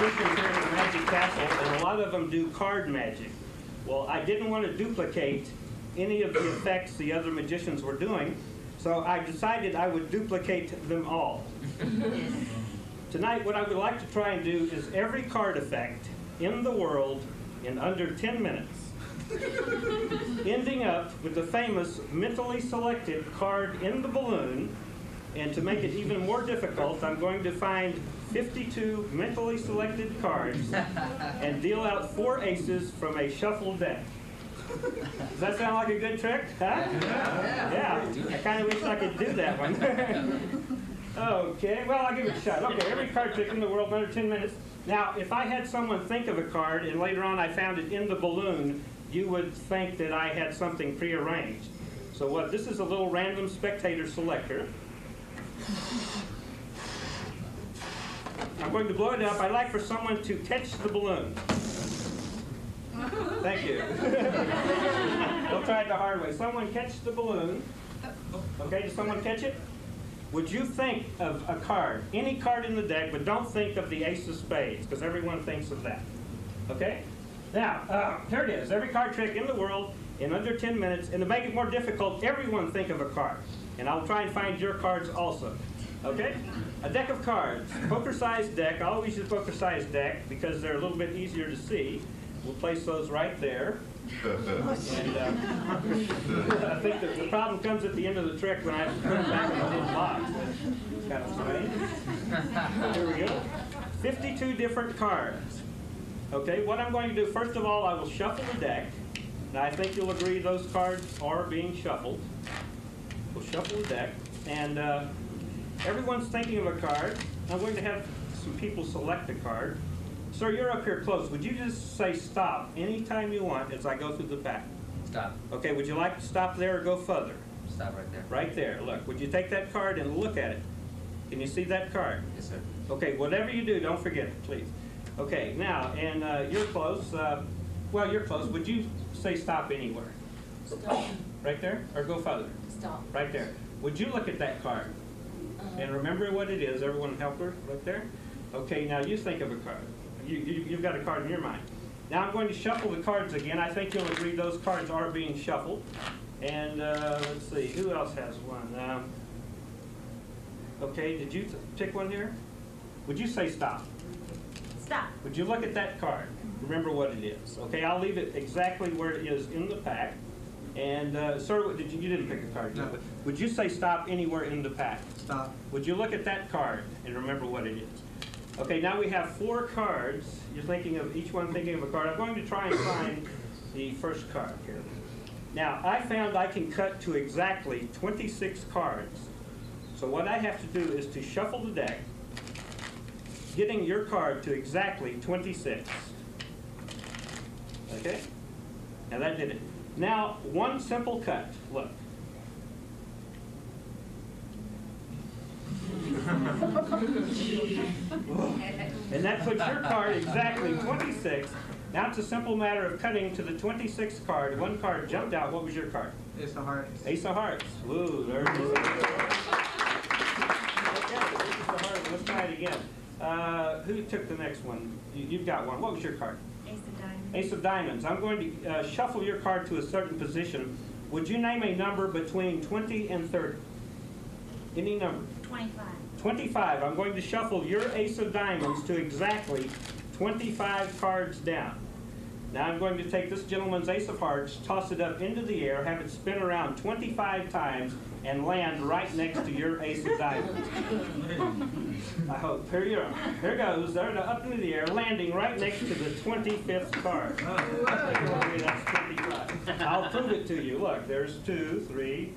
magicians here in the Magic Castle, and a lot of them do card magic. Well, I didn't want to duplicate any of the effects the other magicians were doing, so I decided I would duplicate them all. Tonight, what I would like to try and do is every card effect in the world in under 10 minutes, ending up with the famous mentally selected card in the balloon. And to make it even more difficult, I'm going to find 52 mentally selected cards and deal out four aces from a shuffled deck. Does that sound like a good trick? Huh? Yeah. I kind of wish I could do that one. okay, well, I'll give it a shot. Okay, every card trick in the world under 10 minutes. Now, if I had someone think of a card and later on I found it in the balloon, you would think that I had something prearranged. So what? This is a little random spectator selector. I'm going to blow it up. I'd like for someone to catch the balloon. Thank you. Don't try it the hard way. Someone catch the balloon. Okay, does someone catch it? Would you think of a card, any card in the deck, but don't think of the ace of spades, because everyone thinks of that. Okay? Now, uh, here it is. Every card trick in the world in under 10 minutes. And to make it more difficult, everyone think of a card. And I'll try and find your cards also. Okay? A deck of cards. Poker-sized deck. I always use a poker-sized deck because they're a little bit easier to see. We'll place those right there. And uh, I think the problem comes at the end of the trick when I have to put them back in the little box. Kind of strange. Here we go. 52 different cards. Okay, what I'm going to do, first of all, I will shuffle the deck. Now, I think you'll agree those cards are being shuffled. Shuffle the deck. And uh, everyone's thinking of a card. I'm going to have some people select a card. Sir, you're up here close. Would you just say stop anytime you want as I go through the pack? Stop. Okay, would you like to stop there or go further? Stop right there. Right there, look. Would you take that card and look at it? Can you see that card? Yes, sir. Okay, whatever you do, don't forget it, please. Okay, now, and uh, you're close. Uh, well, you're close. Would you say stop anywhere? Stop. Right there? Or go further? Stop. Right there. Would you look at that card? Uh, And remember what it is. Everyone help her right there? Okay, now you think of a card. You, you, you've got a card in your mind. Now I'm going to shuffle the cards again. I think you'll agree those cards are being shuffled. And uh, let's see, who else has one? Um, okay, did you pick one here? Would you say stop? Stop. Would you look at that card? Remember what it is. Okay, I'll leave it exactly where it is in the pack. And uh, sir, did you, you didn't pick a card. No. But Would you say stop anywhere in the pack? Stop. Would you look at that card and remember what it is? Okay, now we have four cards. You're thinking of each one thinking of a card. I'm going to try and find the first card here. Now, I found I can cut to exactly 26 cards. So what I have to do is to shuffle the deck, getting your card to exactly 26. Okay? Now that did it. Now, one simple cut. Look. And that puts your card exactly 26. Now it's a simple matter of cutting to the 26th card. One card jumped out. What was your card? It's the heart. Ace of Hearts. Woo, there it is. Okay, Ace of Hearts. Let's try it again. Uh, who took the next one? You, you've got one. What was your card? Ace of diamonds. Ace of Diamonds. I'm going to uh, shuffle your card to a certain position. Would you name a number between 20 and 30? Any number? Twenty-five. 25. I'm going to shuffle your ace of diamonds to exactly 25 cards down. Now I'm going to take this gentleman's ace of hearts, toss it up into the air, have it spin around 25 times, and land right next to your ace of diamonds. I hope. Here you are. Here goes. There, up into the air, landing right next to the 25th card. Oh, okay, that's 25. I'll prove it to you. Look, there's two, three,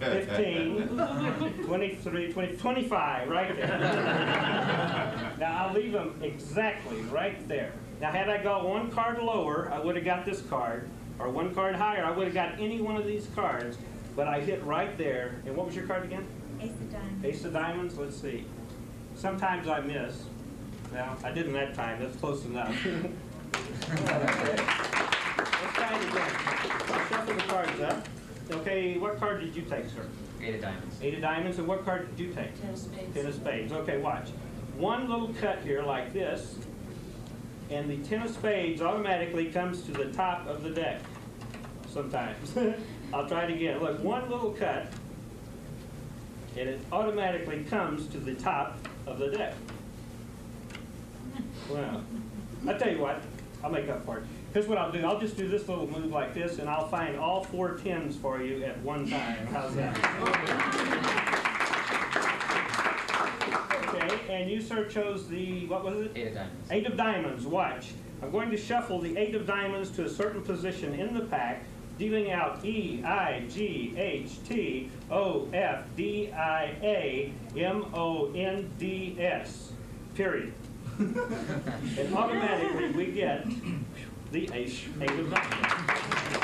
15, 23, 20, 25, right there. now I'll leave them exactly right there. Now had I got one card lower, I would have got this card, or one card higher, I would have got any one of these cards, but I hit right there. And what was your card again? Ace of diamonds. Ace of diamonds, let's see. Sometimes I miss. Well, I didn't that time, that's close enough. Okay. Let's try it again. I'll shuffle the cards up. Okay, what card did you take, sir? Eight of diamonds. Eight of diamonds, and what card did you take? Ten of spades. Ten of spades. Okay, watch. One little cut here like this, and the ten of spades automatically comes to the top of the deck sometimes. I'll try it again. Look, one little cut, and it automatically comes to the top of the deck. Well, I'll tell you what, I'll make up for it. Here's what I'll do. I'll just do this little move like this, and I'll find all four tens for you at one time. How's that? Okay, and you, sir, chose the, what was it? Eight of diamonds. Eight of diamonds, watch. I'm going to shuffle the eight of diamonds to a certain position in the pack, dealing out E, I, G, H, T, O, F, D, I, A, M, O, N, D, S, period. And automatically, we get the ace, eight of diamonds.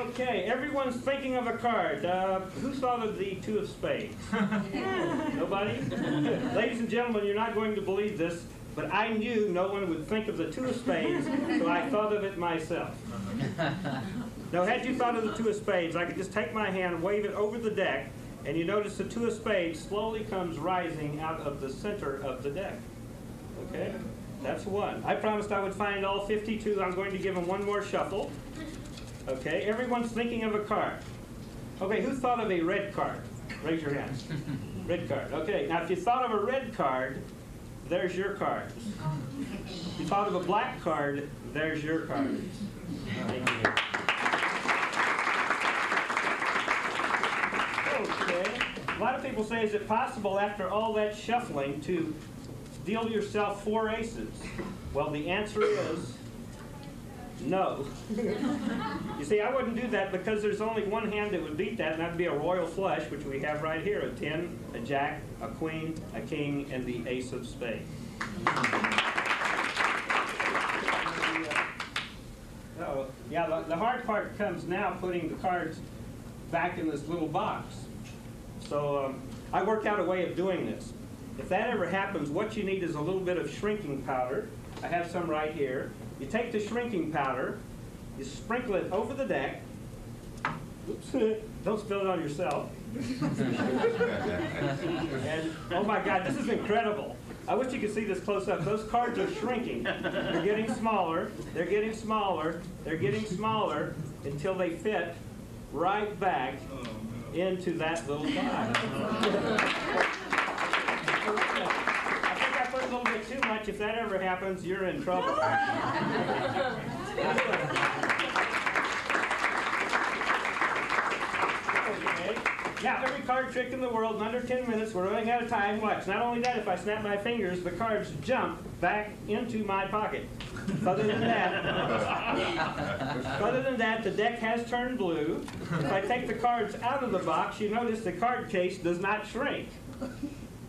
Okay, everyone's thinking of a card. Uh, who thought of the two of spades? Nobody? Ladies and gentlemen, you're not going to believe this, but I knew no one would think of the two of spades, so I thought of it myself. Now, had you thought of the two of spades, I could just take my hand, wave it over the deck, and you notice the two of spades slowly comes rising out of the center of the deck. Okay? That's one. I promised I would find all 52. I'm going to give them one more shuffle. Okay, everyone's thinking of a card. Okay, who thought of a red card? Raise your hand. Red card. Okay, now if you thought of a red card, there's your card. You thought of a black card, there's your card. Thank you. Okay, a lot of people say, is it possible after all that shuffling to deal yourself four aces? Well, the answer is no. You see, I wouldn't do that because there's only one hand that would beat that, and that'd be a royal flush, which we have right here, a 10, a jack, a queen, a king, and the ace of spades. Oh, yeah, the, the hard part comes now putting the cards back in this little box. So um, I worked out a way of doing this. If that ever happens, what you need is a little bit of shrinking powder. I have some right here. You take the shrinking powder, you sprinkle it over the deck. Oops, don't spill it on yourself. and oh my God, this is incredible. I wish you could see this close up. Those cards are shrinking. They're getting smaller. They're getting smaller. They're getting smaller until they fit right back oh, into that little box. Much. If that ever happens, you're in trouble. Okay. Yeah, every card trick in the world in under 10 minutes. We're running out of time. Watch. Not only that, if I snap my fingers, the cards jump back into my pocket. Other than that, other than that, the deck has turned blue. If I take the cards out of the box, you notice the card case does not shrink.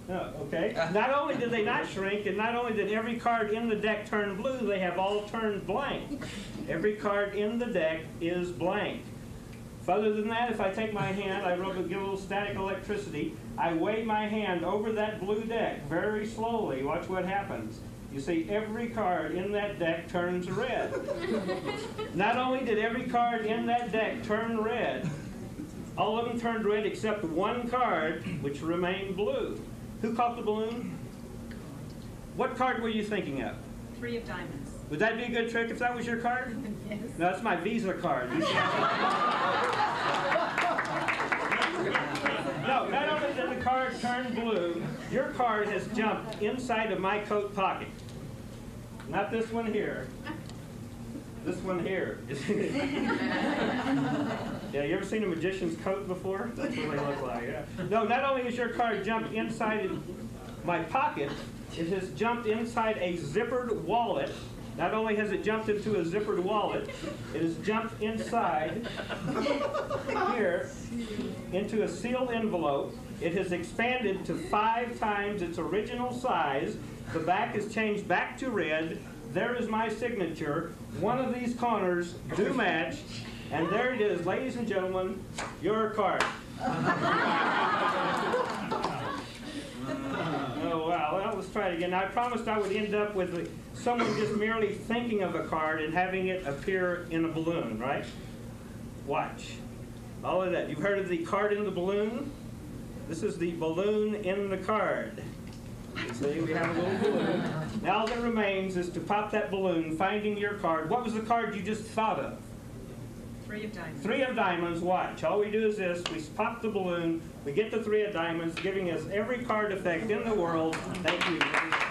No, okay. Uh-huh. Not only did they not shrink, and not only did every card in the deck turn blue, they have all turned blank. Every card in the deck is blank. Other than that, if I take my hand, I rub, give a little static electricity, I wave my hand over that blue deck very slowly. Watch what happens. You see, every card in that deck turns red. Not only did every card in that deck turn red, all of them turned red except one card, which remained blue. Who caught the balloon? What card were you thinking of? Three of diamonds. Would that be a good trick if that was your card? Yes. No, that's my Visa card. No, not only did the card turn blue, your card has jumped inside of my coat pocket. Not this one here. This one here. Yeah, you ever seen a magician's coat before? That's what they look like, yeah. No, not only has your card jumped inside my pocket, it has jumped inside a zippered wallet. Not only has it jumped into a zippered wallet, it has jumped inside here into a sealed envelope. It has expanded to five times its original size. The back is changed back to red. There is my signature. One of these corners do match. And there it is, ladies and gentlemen, your card. Oh, wow. Well, let's try it again. I promised I would end up with someone just merely thinking of a card and having it appear in a balloon, right? Watch. All of that. You've heard of the card in the balloon? This is the balloon in the card. See, we have a little balloon. Now all that remains is to pop that balloon, finding your card. What was the card you just thought of? Three of diamonds. Three of diamonds, watch. All we do is this, we pop the balloon, we get the three of diamonds, giving us every card effect in the world. Thank you.